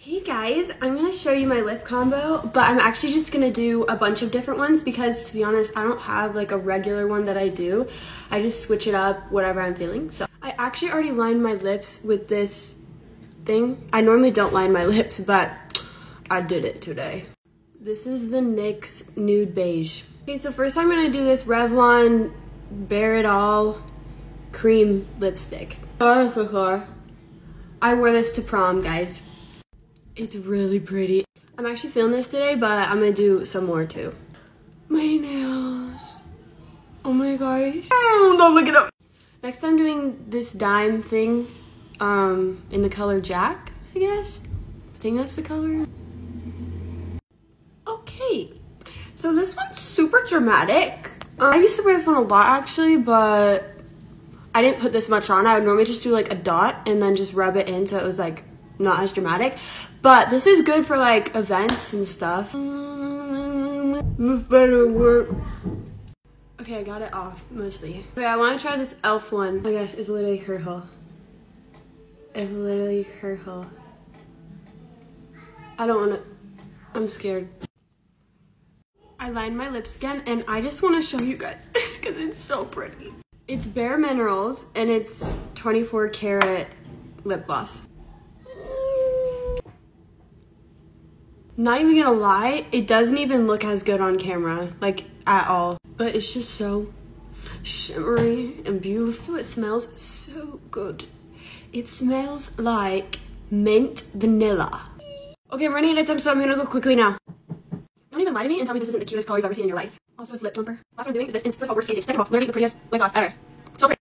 Hey guys, I'm gonna show you my lip combo, but I'm actually just gonna do a bunch of different ones because to be honest, I don't have like a regular one that I do. I just switch it up whatever I'm feeling. So I actually already lined my lips with this thing. I normally don't line my lips, but I did it today. This is the NYX Nude Beige. Okay, so first I'm gonna do this Revlon Bare It All Cream Lipstick. I wore this to prom, guys. It's really pretty. I'm actually feeling this today, but I'm gonna do some more too. My nails. Oh my gosh. Oh, don't look it up. Next I'm doing this dime thing um, in the color Jack, I guess. I think that's the color. Okay, so this one's super dramatic. Um, I used to wear this one a lot actually, but I didn't put this much on. I would normally just do like a dot and then just rub it in so it was like not as dramatic. But this is good for like events and stuff. Better work. Okay, I got it off mostly. Okay, I want to try this elf one. Oh gosh, it's literally her hole. It's literally her hole. I don't want to. I'm scared. I lined my lips again and I just want to show you guys this because it's so pretty. It's Bare Minerals and it's 24 karat lip gloss. Not even gonna lie, it doesn't even look as good on camera, like at all. But it's just so shimmery and beautiful. So it smells so good. It smells like mint vanilla. Okay, I'm running out of time, so I'm gonna go quickly now. Don't even lie to me and tell me this isn't the cutest color you've ever seen in your life. Also, it's lip plumper. Last one I'm doing is this, and first of all, worst case. Second of all, literally the prettiest lip gloss ever.